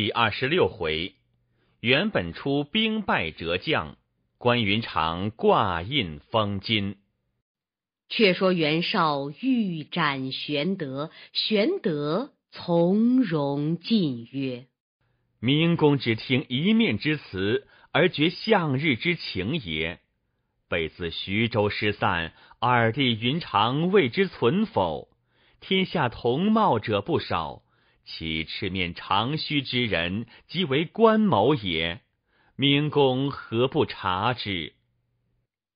第二十六回，原本出兵败折将，关云长挂印封金。却说袁绍欲斩玄德，玄德从容进曰：“明公只听一面之词，而觉向日之情也。备自徐州失散，二弟云长未知存否？天下同茂者不少，其赤面长须之人，即为关某也。明公何不察之？”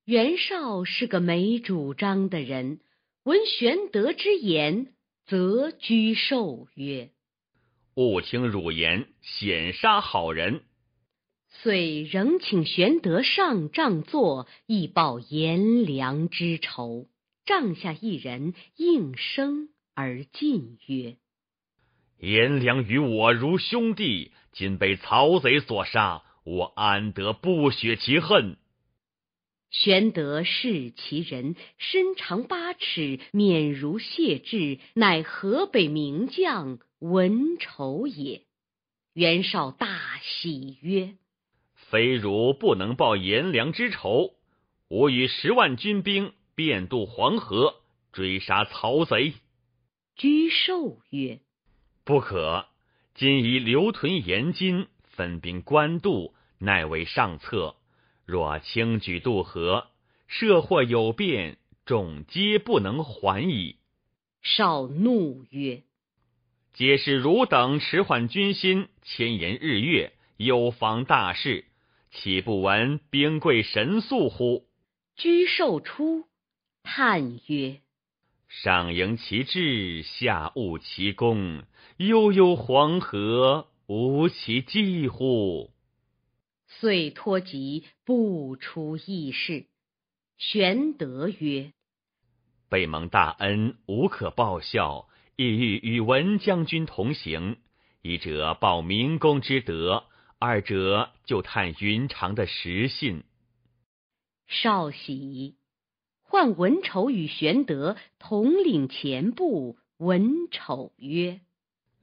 袁绍是个没主张的人，闻玄德之言，则居受曰：“勿听汝言，险杀好人。”遂仍请玄德上帐坐，以报颜良之仇。帐下一人应声而进曰：“颜良与我如兄弟，今被曹贼所杀，我安得不雪其恨？”玄德视其人，身长八尺，面如谢志，乃河北名将文丑也。袁绍大喜曰：“非汝不能报颜良之仇，吾与十万军兵遍渡黄河，追杀曹贼。”居寿曰：“不可！今宜留屯延津，分兵官渡，乃为上策。”若轻举渡河，涉或有变，众皆不能还矣。少怒曰：“皆是汝等迟缓军心，牵延日月，忧防大事，岂不闻兵贵神速乎？”居寿出，叹曰：“上迎其志，下务其功，悠悠黄河，无其迹乎？”遂托疾不出议事。玄德曰：“备蒙大恩，无可报效，意欲与文将军同行。一者报明公之德，二者就探云长的实信。”少喜，唤文丑与玄德统领前部。文丑曰：“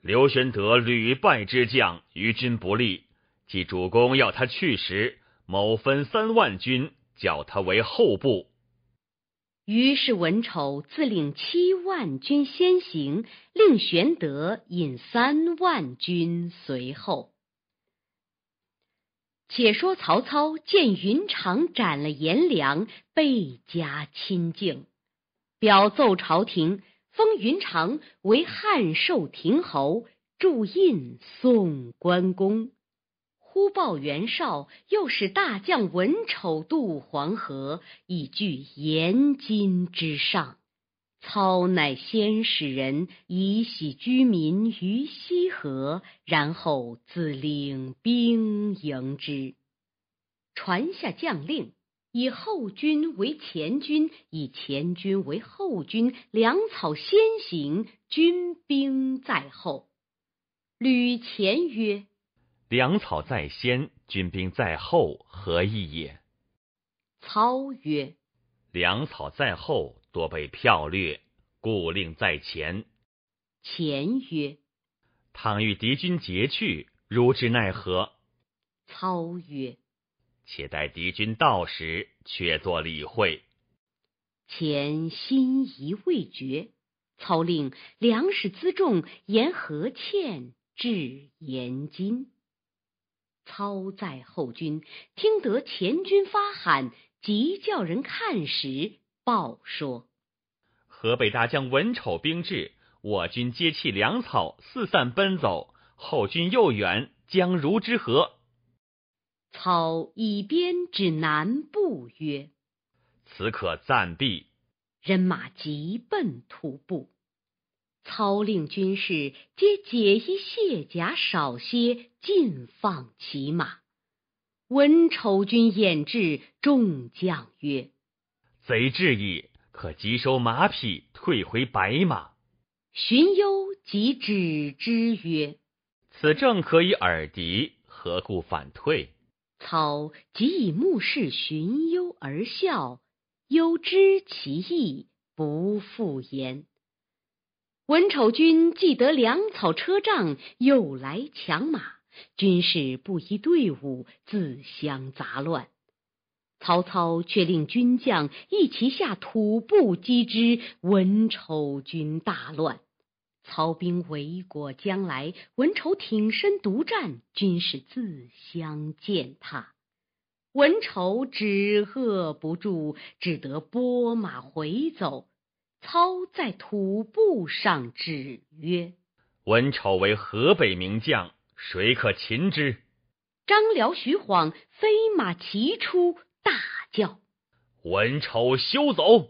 刘玄德屡败之将，于军不利。”即主公要他去时，某分三万军，叫他为后部。于是文丑自领七万军先行，令玄德引三万军随后。且说曹操见云长斩了颜良，倍加亲敬，表奏朝廷，封云长为汉寿亭侯，铸印送关公。忽报袁绍，又使大将文丑渡黄河，以据延津之上。操乃先使人以喜居民于西河，然后自领兵迎之。传下将令，以后军为前军，以前军为后军，粮草先行，军兵在后。吕虔曰。粮草在先，军兵在后，何意也？操曰：“粮草在后，多被票掠，故令在前。”前曰：“倘遇敌军劫去，如之奈何？”操曰：“且待敌军到时，却作理会。”前心疑未决，操令粮食辎重沿河堑至延津。操在后军，听得前军发喊，即叫人看时，报说：河北大将文丑兵至，我军皆弃粮草，四散奔走，后军又远，将如之何？操以鞭指南部曰：“此可暂避。”人马急奔徒步。操令军士皆解衣卸甲，少歇，尽放骑马。文丑军掩至，众将曰：“贼至矣，可急收马匹，退回白马。”荀攸即止之曰：“此正可以耳敌，何故反退？”操即以目视荀攸而笑。攸知其意，不复言。文丑军既得粮草车仗，又来抢马，军士不依队伍，自相杂乱。曹操却令军将一齐下土步击之，文丑军大乱。曹兵围裹将来，文丑挺身独战，军士自相践踏。文丑止遏不住，只得拨马回走。操在土步上指曰：“文丑为河北名将，谁可擒之？”张辽、徐晃飞马齐出，大叫：“文丑休走！”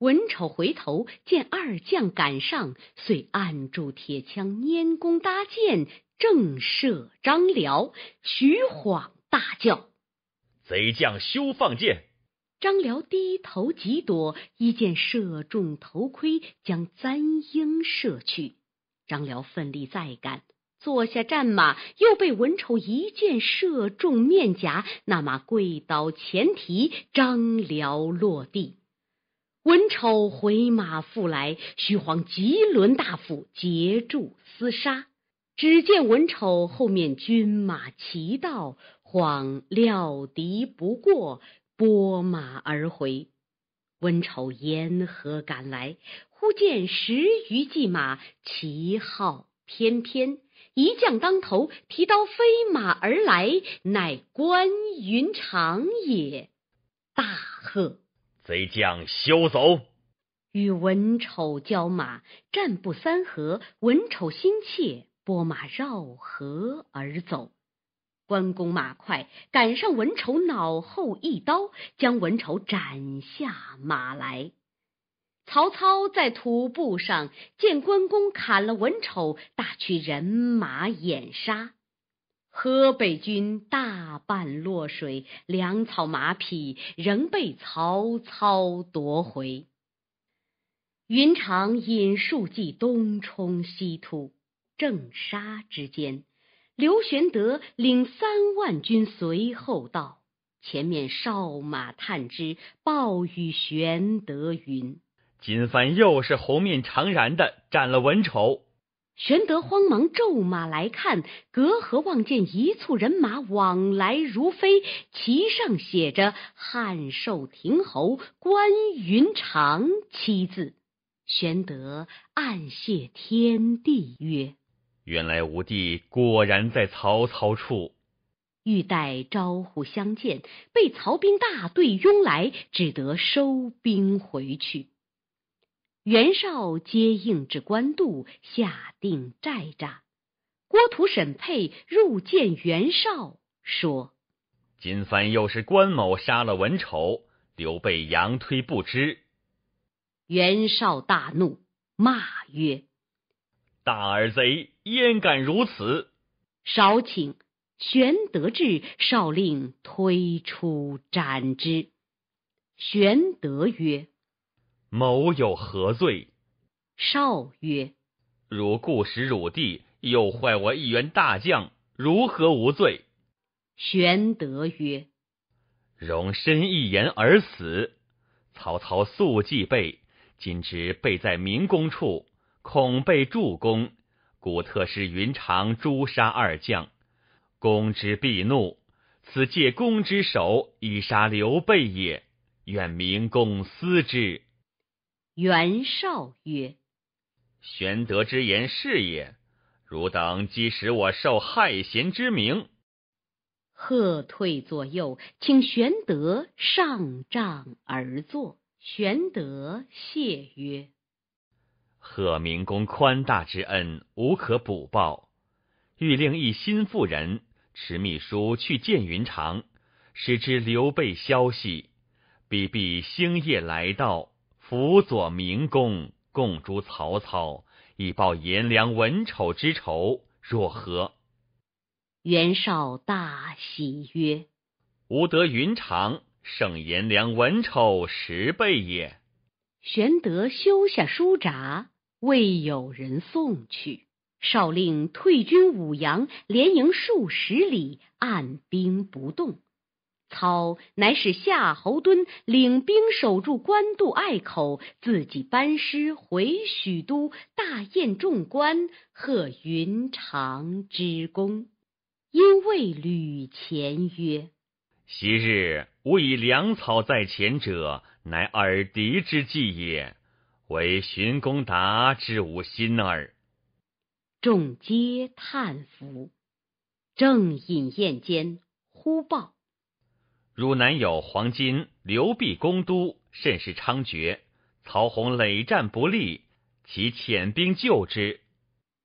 文丑回头见二将赶上，遂按住铁枪，拈弓搭箭，正射张辽。徐晃大叫。贼将休放箭！张辽低头急躲，一箭射中头盔，将簪缨射去。张辽奋力再赶，坐下战马，又被文丑一箭射中面颊，那马跪倒前蹄，张辽落地。文丑回马复来，徐晃急抡大斧截住厮杀。只见文丑后面军马齐到。晃料敌不过，拨马而回。文丑沿河赶来，忽见十余骑马，旗号翩翩，一将当头，提刀飞马而来，乃关云长也。大喝：“贼将休走！”与文丑交马，战不三合，文丑心切，拨马绕河而走。关公马快，赶上文丑脑后一刀，将文丑斩下马来。曹操在土步上见关公砍了文丑，大驱人马掩杀。河北军大半落水，粮草马匹仍被曹操夺回。云长引数骑东冲西突，正杀之间。刘玄德领三万军随后到，前面哨马探之，报与玄德云：“金帆又是红面长髯的，斩了文丑。”玄德慌忙骤马来看，隔河望见一簇人马往来如飞，旗上写着“汉寿亭侯关云长”七字。玄德暗谢天地曰。原来吾弟果然在曹操处，欲待招呼相见，被曹兵大队拥来，只得收兵回去。袁绍接应至官渡，下定寨栅。郭图、沈沛入见袁绍，说：“今番又是关某杀了文丑，刘备佯推不知。”袁绍大怒，骂曰：大耳贼，焉敢如此！少顷，玄德至，少令推出斩之。玄德曰：“某有何罪？”少曰：“汝故使汝弟，又坏我一员大将，如何无罪？”玄德曰：“容身一言而死。曹操素忌备，今之备在明公处。”恐被助攻，故特使云长诛杀二将。公之必怒，此借公之手以杀刘备也。愿明公思之。袁绍曰：“玄德之言是也。汝等即使我受害贤之名。”喝退左右，请玄德上帐而坐。玄德谢曰。贺明公宽大之恩，无可补报。欲令一心腹人持秘书去见云长，使之刘备消息，必必星夜来到，辅佐明公，共诛曹操，以报颜良、文丑之仇，若何？袁绍大喜曰：“吾得云长，胜颜良、文丑十倍也。”玄德修下书札。未有人送去，少令退军五阳，连营数十里，按兵不动。操乃使夏侯惇领兵守住官渡隘口，自己班师回许都，大宴众官，贺云长之功。因谓吕前曰：“昔日吾以粮草在前者，乃耳敌之计也。唯荀公达之无心耳。”众皆叹服。正饮宴间，忽报汝南有黄金、刘辟攻都，甚是猖獗。曹洪累战不利，其遣兵救之。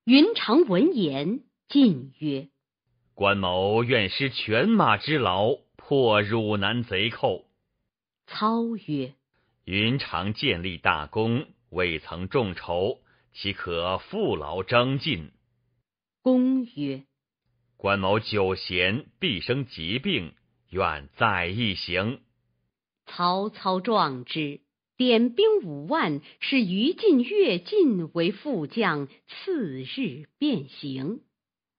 云长闻言，进曰：“关某愿施犬马之劳，破汝南贼寇。”操曰：“云长建立大功，未曾众筹，岂可负劳征进？”公曰：“关某久闲，必生疾病，愿再一行。”曹操壮之。点兵五万，使于禁、乐进为副将，次日便行。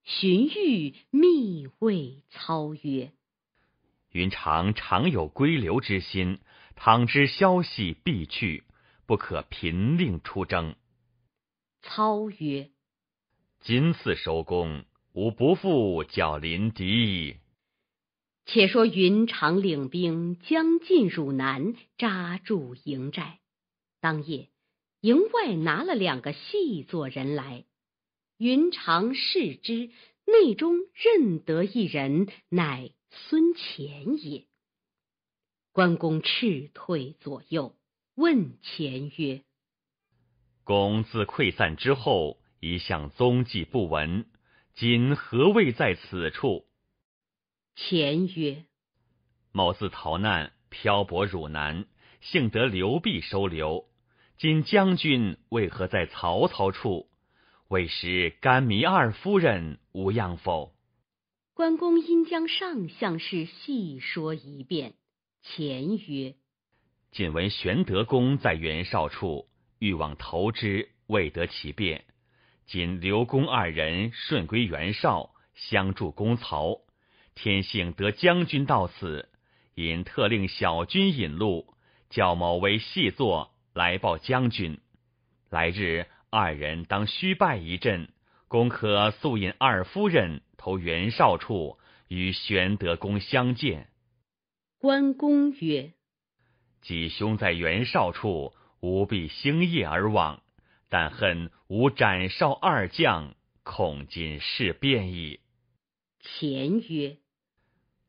荀彧密谓操曰：“云长常有归流之心，倘知消息，必去，不可频令出征。”操曰：“今次收功，吾不复教临敌矣。”且说云长领兵将进汝南，扎住营寨。当夜，营外拿了两个细作人来。云长视之，内中认得一人，乃孙乾也。关公斥退左右，问乾曰：“公自溃散之后，一向踪迹不闻，今何谓在此处？”前曰：“某自逃难，漂泊汝南，幸得刘弼收留。今将军为何在曹操处？为时甘糜二夫人无恙否？”关公因将上相事细说一遍。前曰：“仅闻玄德公在袁绍处，欲往投之，未得其便。今刘公二人顺归袁绍，相助公曹。”天幸得将军到此，因特令小军引路，叫某为细作来报将军。来日二人当虚拜一阵，公可速引二夫人投袁绍处，与玄德公相见。关公曰：“己兄在袁绍处，吾必星夜而往。但恨吾斩绍二将，恐今事变矣。”前曰。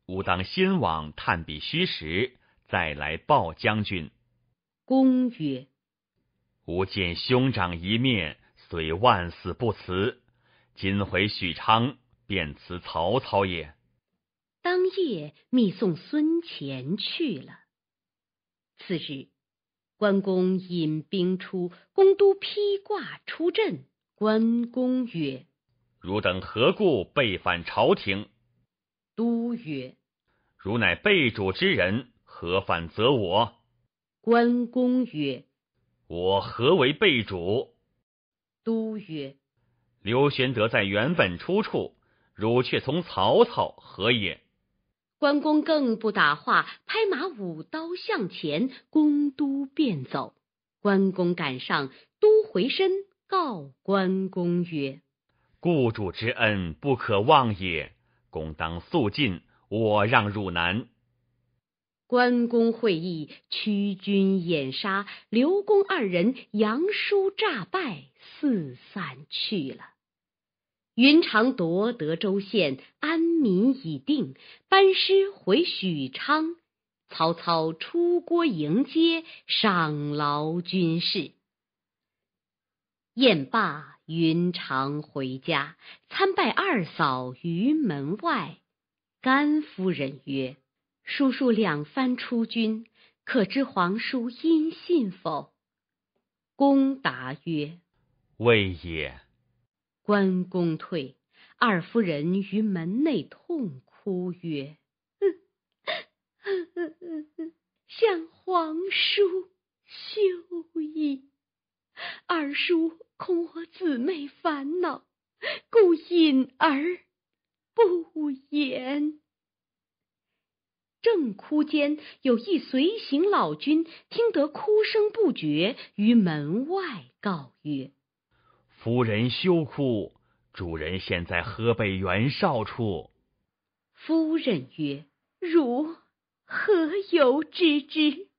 吾当先往探彼虚实，再来报将军。公曰：“吾见兄长一面，虽万死不辞。今回许昌，便辞曹操也。”当夜密送孙乾去了。次日，关公引兵出，公都披挂出阵。关公曰：“汝等何故背反朝廷？”都曰。汝乃背主之人，何反责我？关公曰：“我何为背主？”都曰：“刘玄德在原本出处，汝却从曹操，何也？”关公更不打话，拍马舞刀向前，公都便走。关公赶上，都回身告关公曰：“故主之恩不可忘也，公当速进。”我让汝南。关公会意，驱军掩杀，刘公二人杨叔诈败，四散去了。云长夺得州县，安民已定，班师回许昌。曹操出郭迎接，赏劳军士。宴罢，云长回家，参拜二嫂于门外。甘夫人曰：“叔叔两番出军，可知皇叔音信否？”公答曰：“未也。”关公退，二夫人于门内痛哭曰：“向皇叔休矣！二叔恐我姊妹烦恼，故隐而。”不言。正哭间，有一随行老君听得哭声不绝，于门外告曰：“夫人休哭，主人现在河北袁绍处。”夫人曰：“汝何由知之？”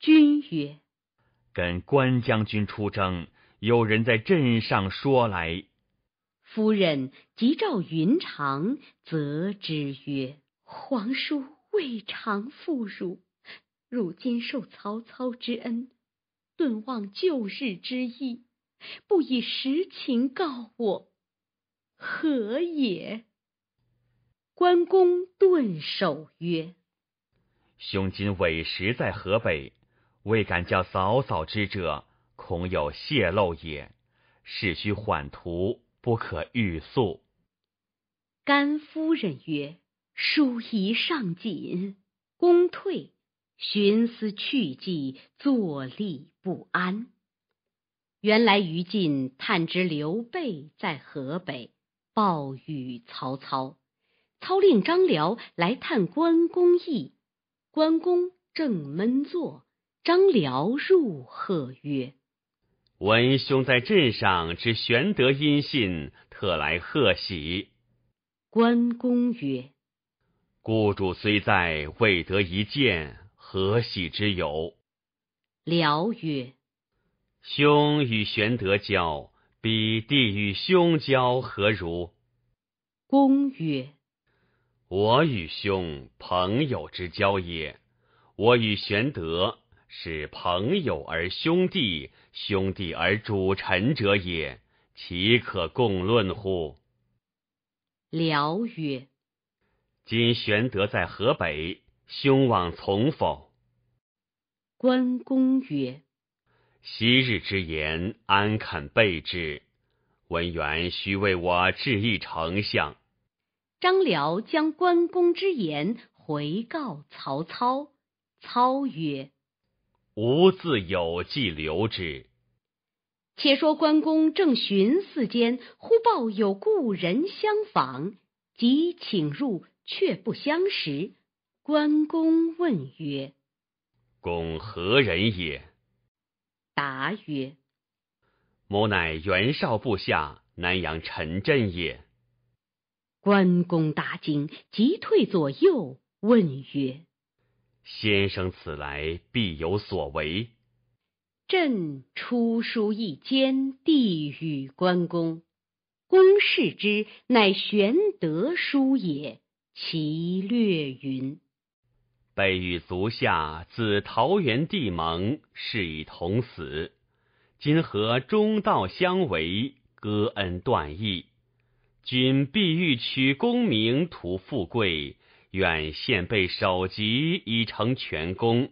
君曰：“跟关将军出征，有人在镇上说来。”夫人即召云长，责之曰：“皇叔未尝负汝，汝今受曹操之恩，顿忘旧日之义，不以实情告我，何也？”关公顿首曰：“兄今委实在河北，未敢叫嫂嫂之者，恐有泄露也。事须缓图。”不可欲速。甘夫人曰：“书已上紧，公退，寻思去计，坐立不安。”原来于禁探知刘备在河北，报与曹操。操令张辽来探关公意，关公正闷坐，张辽入贺曰。闻兄在镇上之玄德音信，特来贺喜。关公曰：“故主虽在，未得一见，何喜之有？”辽曰：“兄与玄德交，彼弟与兄交何如？”公曰：“我与兄朋友之交也，我与玄德。”是朋友而兄弟，兄弟而主臣者也，岂可共论乎？辽曰：“今玄德在河北，兄往从否？”关公曰：“昔日之言，安肯背之？文远须为我致意丞相。”张辽将关公之言回告曹操，操曰。吾自有计留之。且说关公正寻思间，忽报有故人相访，即请入，却不相识。关公问曰：“公何人也？”答曰：“某乃袁绍部下南阳陈震也。”关公大惊，急退左右，问曰：先生此来必有所为。朕出书一笺，递与关公。公视之，乃玄德书也。其略云：备与足下自桃园地盟，是以同死。今何中道相违，割恩断义。君必欲取功名，图富贵。愿献被首级，以成全功。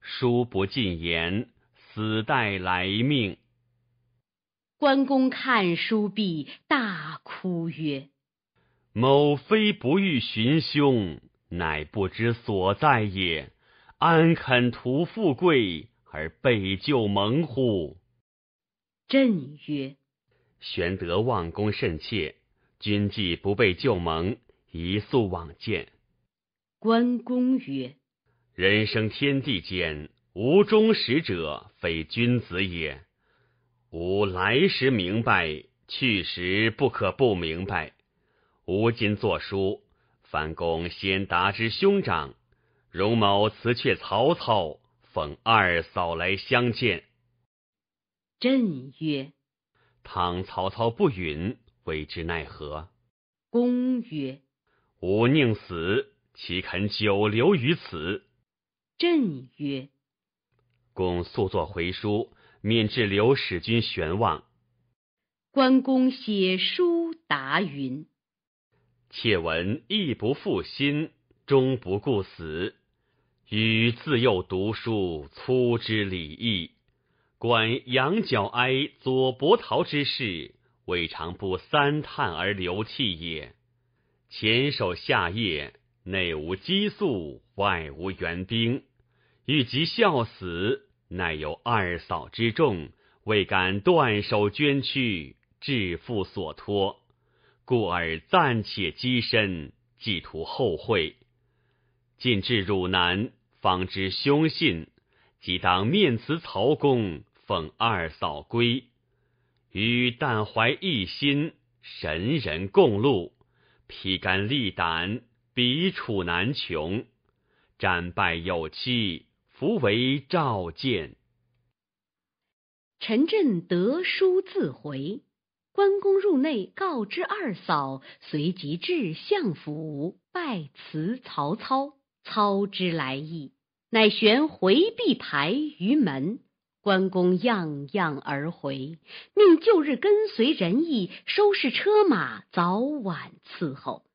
书不尽言，死待来命。关公看书毕，大哭曰：“某非不欲寻兄，乃不知所在也。安肯图富贵而被救盟乎？”朕曰：“玄德望公甚切，君既不被救盟，宜速往见。”关公曰：“人生天地间，无忠实者，非君子也。吾来时明白，去时不可不明白。吾今作书，樊公先达之兄长，荣某辞却曹操，奉二嫂来相见。”朕曰：“倘曹操不允，为之奈何？”公曰：“吾宁死。”岂肯久留于此？朕曰：“公速作回书，免致刘使君悬望。”关公写书答云：“妾闻义不负心，终不顾死。与自幼读书，粗知礼义。观羊角哀、左伯桃之事，未尝不三叹而流涕也。前手下业。”内无激素，外无援兵，欲及孝死，乃有二嫂之重，未敢断手捐躯，致父所托，故而暂且积身，寄图后会。进至汝南，方知兄信，即当面辞曹公，奉二嫂归，与但怀一心，神人共路，披肝沥胆。彼处难穷。战败有期，弗为召见。陈震得书自回，关公入内告知二嫂，随即至相府拜辞曹操。操之来意，乃悬回避牌于门。关公样样而回，命旧日跟随仁义收拾车马，早晚伺候。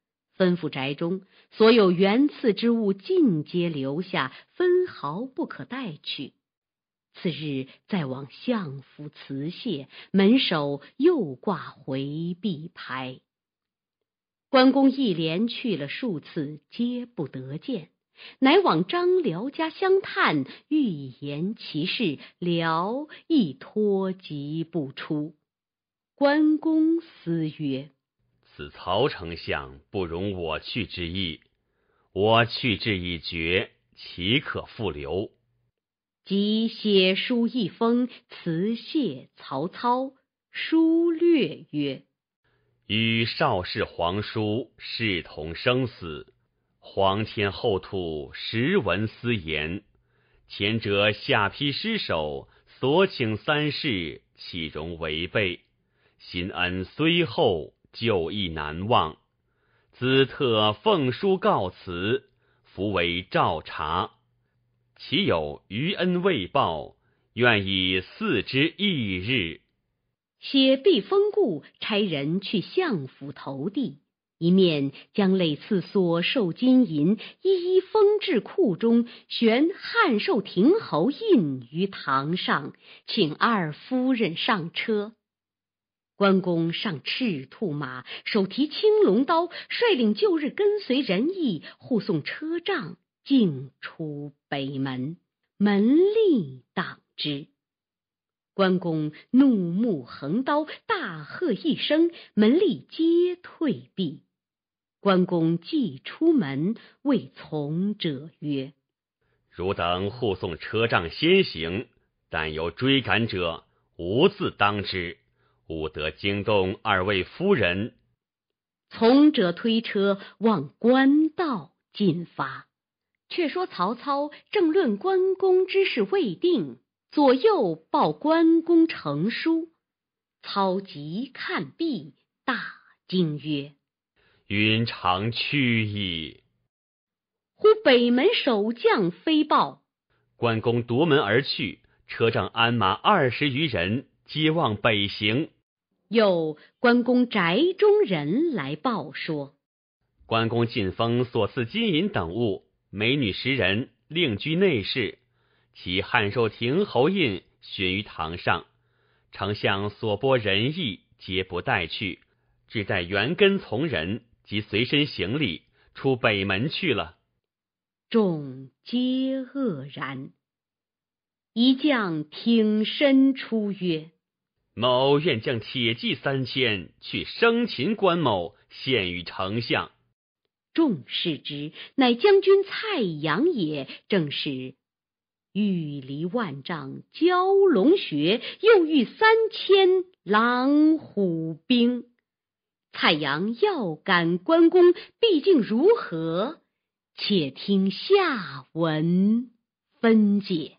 吩咐宅中所有原赐之物尽皆留下，分毫不可带去。次日再往相府辞谢，门首又挂回避牌。关公一连去了数次，皆不得见，乃往张辽家相探，欲言其事，辽亦托疾不出。关公思曰：“此曹丞相不容我去之意，我去之已决，岂可复留？”即写书一封，辞谢曹操。书略曰：“与少氏皇叔视同生死，皇天后土，实闻私言。前者下邳失守，所请三世，岂容违背？新恩虽厚，旧义难忘。兹特奉书告辞，弗为照察。”岂有余恩未报？愿以四之翌日，写毕封故，差人去相府投递，一面将类似所受金银一一封至库中，悬汉寿亭侯印于堂上，请二夫人上车。关公上赤兔马，手提青龙刀，率领旧日跟随仁义护送车仗。进出北门，门吏挡之。关公怒目横刀，大喝一声，门吏皆退避。关公既出门，谓从者曰：“汝等护送车仗先行，但有追赶者，吾自当之，勿得惊动二位夫人。”从者推车往官道进发。却说曹操正论关公之事未定，左右报关公成书。操急看毕，大惊曰：“云长去矣！”忽北门守将飞报，关公夺门而去，车仗鞍马二十余人，皆望北行。又关公宅中人来报说，关公进封所赐金银等物。美女十人，另居内室。其汉寿亭侯印悬于堂上。丞相所拨仁义，皆不带去，只带元根从人及随身行李，出北门去了。众皆愕然。一将挺身出曰：“某愿将铁骑三千，去生擒关某，献与丞相。”众视之，乃将军蔡阳也。正是欲离万丈蛟龙穴，又遇三千狼虎兵。蔡阳要赶关公，毕竟如何？且听下文分解。